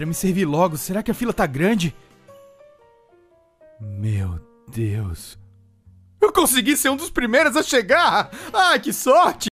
Pra me servir logo, será que a fila tá grande? Meu Deus. Eu consegui ser um dos primeiros a chegar! Ah, que sorte!